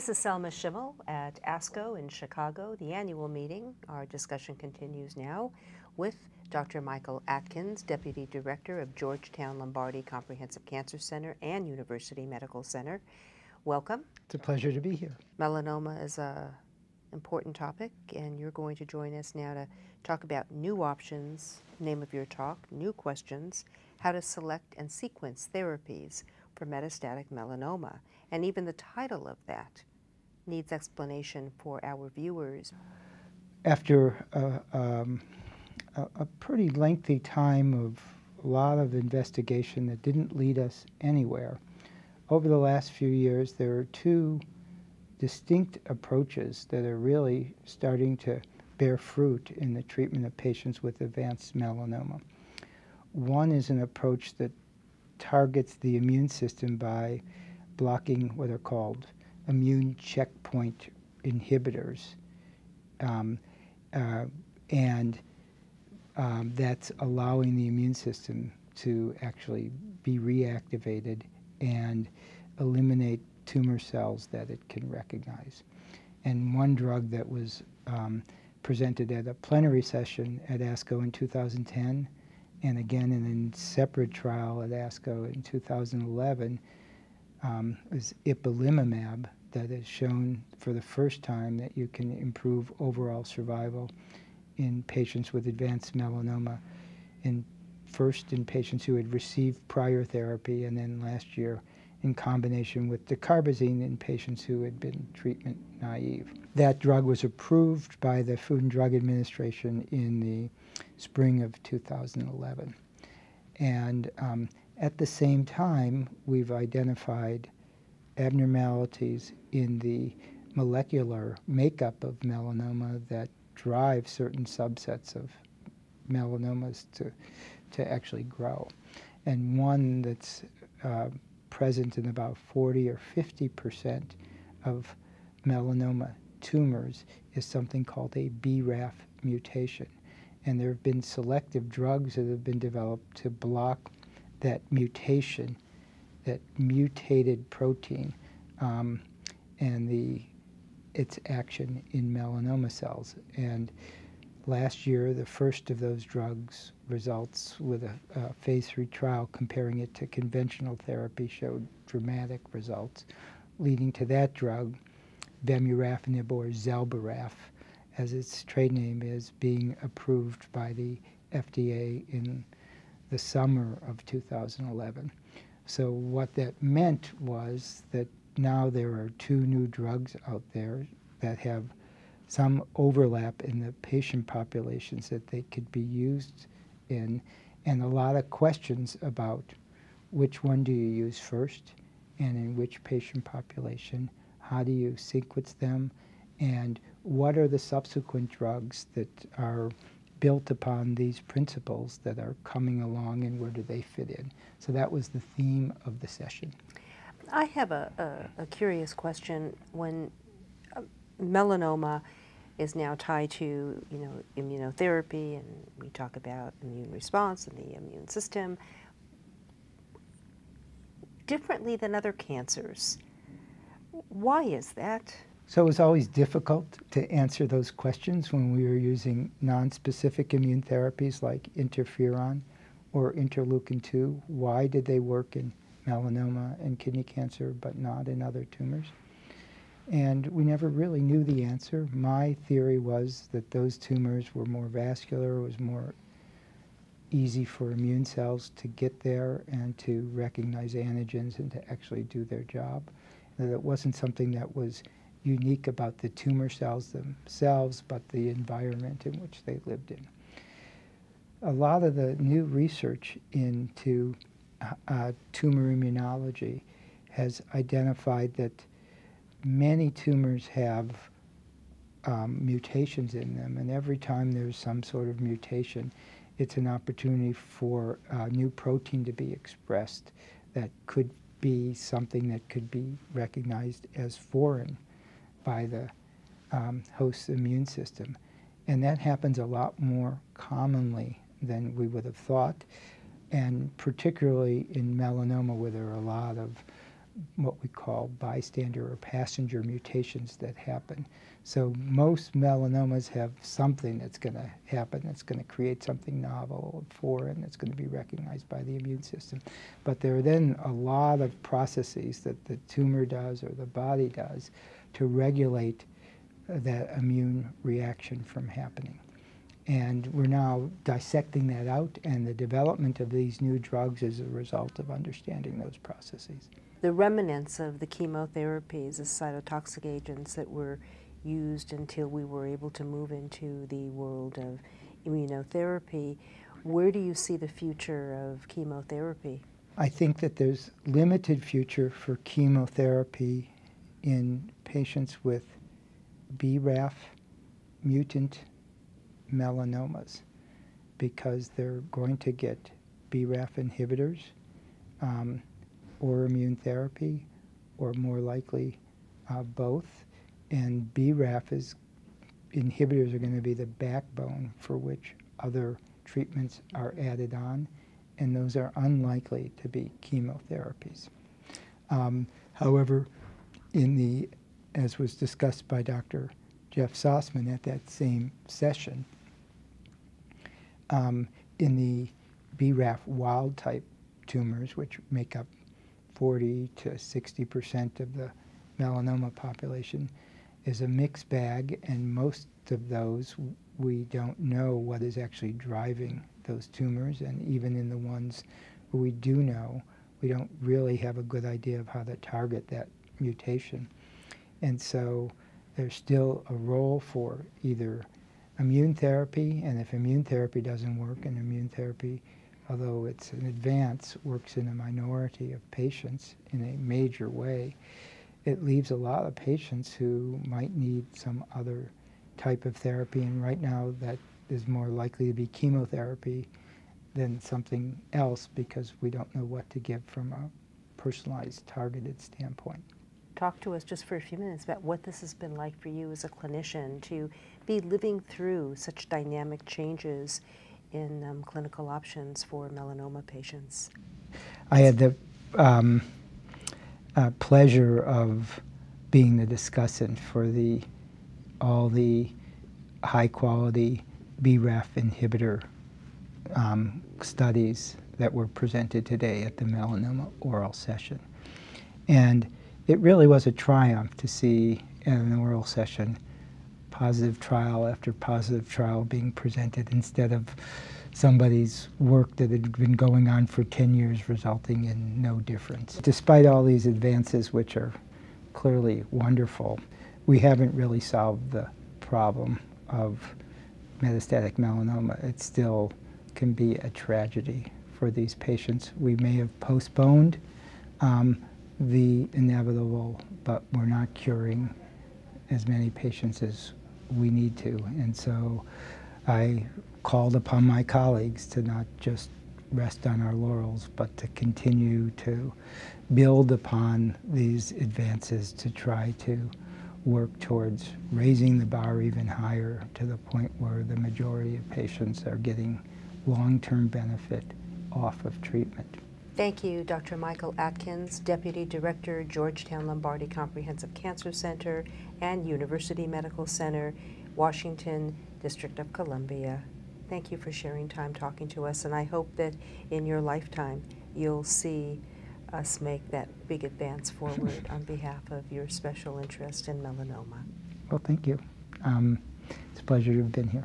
This is Selma Schimmel at ASCO in Chicago, the annual meeting. Our discussion continues now with Dr. Michael Atkins, Deputy Director of Georgetown Lombardi Comprehensive Cancer Center and University Medical Center. Welcome. It's a pleasure to be here. Melanoma is a important topic, and you're going to join us now to talk about new options, name of your talk, new questions, how to select and sequence therapies for metastatic melanoma. And even the title of that needs explanation for our viewers. After uh, um, a, a pretty lengthy time of a lot of investigation that didn't lead us anywhere, over the last few years, there are two distinct approaches that are really starting to bear fruit in the treatment of patients with advanced melanoma. One is an approach that targets the immune system by blocking what are called immune checkpoint inhibitors. Um, uh, and um, that's allowing the immune system to actually be reactivated and eliminate tumor cells that it can recognize. And one drug that was um, presented at a plenary session at ASCO in 2010 and again in a separate trial at ASCO in 2011 um, is ipilimumab that has shown for the first time that you can improve overall survival in patients with advanced melanoma, in first in patients who had received prior therapy, and then last year in combination with dacarbazine in patients who had been treatment naive. That drug was approved by the Food and Drug Administration in the spring of 2011. And um, at the same time, we've identified abnormalities in the molecular makeup of melanoma that drive certain subsets of melanomas to, to actually grow. And one that's uh, present in about 40 or 50 percent of melanoma tumors is something called a BRAF mutation. And there have been selective drugs that have been developed to block that mutation, that mutated protein, um, and the its action in melanoma cells. And last year, the first of those drugs results with a, a, phase three trial comparing it to conventional therapy showed dramatic results, leading to that drug, vemurafenib or Zelboraf, as its trade name is, being approved by the FDA in the summer of 2011. So what that meant was that now there are two new drugs out there that have some overlap in the patient populations that they could be used in, and a lot of questions about which one do you use first and in which patient population, how do you sequence them, and what are the subsequent drugs that are built upon these principles that are coming along and where do they fit in. So that was the theme of the session. I have a, a, a curious question. When uh, melanoma is now tied to, you know, immunotherapy, and we talk about immune response and the immune system, differently than other cancers. Why is that? So it was always difficult to answer those questions when we were using non-specific immune therapies like interferon or interleukin 2. Why did they work in melanoma and kidney cancer but not in other tumors? And we never really knew the answer. My theory was that those tumors were more vascular, it was more easy for immune cells to get there and to recognize antigens and to actually do their job. That it wasn't something that was unique about the tumor cells themselves, but the environment in which they lived in. A lot of the new research into uh, tumor immunology has identified that many tumors have um, mutations in them, and every time there's some sort of mutation, it's an opportunity for a new protein to be expressed that could be something that could be recognized as foreign by the um, host's immune system. And that happens a lot more commonly than we would have thought, and particularly in melanoma where there are a lot of what we call bystander or passenger mutations that happen. So most melanomas have something that's going to happen that's going to create something novel or foreign that's going to be recognized by the immune system. But there are then a lot of processes that the tumor does or the body does to regulate uh, that immune reaction from happening. And we're now dissecting that out, and the development of these new drugs is a result of understanding those processes. The remnants of the chemotherapies, the cytotoxic agents that were used until we were able to move into the world of immunotherapy, where do you see the future of chemotherapy? I think that there's limited future for chemotherapy in patients with BRAF mutant melanomas because they're going to get BRAF inhibitors um, or immune therapy or more likely uh, both. And BRAF is inhibitors are going to be the backbone for which other treatments are added on, and those are unlikely to be chemotherapies. Um, however, in the, as was discussed by Dr. Jeff Sosman at that same session, um, in the BRAF wild type tumors, which make up 40 to 60 percent of the melanoma population, is a mixed bag, and most of those we don't know what is actually driving those tumors, and even in the ones we do know, we don't really have a good idea of how to target that mutation. And so there's still a role for either immune therapy, and if immune therapy doesn't work, and immune therapy, although it's an advance, works in a minority of patients in a major way, it leaves a lot of patients who might need some other type of therapy, and right now that is more likely to be chemotherapy than something else because we don't know what to give from a personalized, targeted standpoint talk to us just for a few minutes about what this has been like for you as a clinician to be living through such dynamic changes in um, clinical options for melanoma patients. I had the um, uh, pleasure of being the discussant for the all the high quality BRAF inhibitor um, studies that were presented today at the melanoma oral session. And it really was a triumph to see in an oral session positive trial after positive trial being presented instead of somebody's work that had been going on for 10 years resulting in no difference. Despite all these advances, which are clearly wonderful, we haven't really solved the problem of metastatic melanoma. It still can be a tragedy for these patients. We may have postponed um, the inevitable, but we're not curing as many patients as we need to. And so I called upon my colleagues to not just rest on our laurels, but to continue to build upon these advances to try to work towards raising the bar even higher to the point where the majority of patients are getting long-term benefit off of treatment. Thank you, Dr. Michael Atkins, Deputy Director, Georgetown Lombardi Comprehensive Cancer Center and University Medical Center, Washington, District of Columbia. Thank you for sharing time talking to us, and I hope that in your lifetime you'll see us make that big advance forward on behalf of your special interest in melanoma. Well, thank you. Um, it's a pleasure to have been here.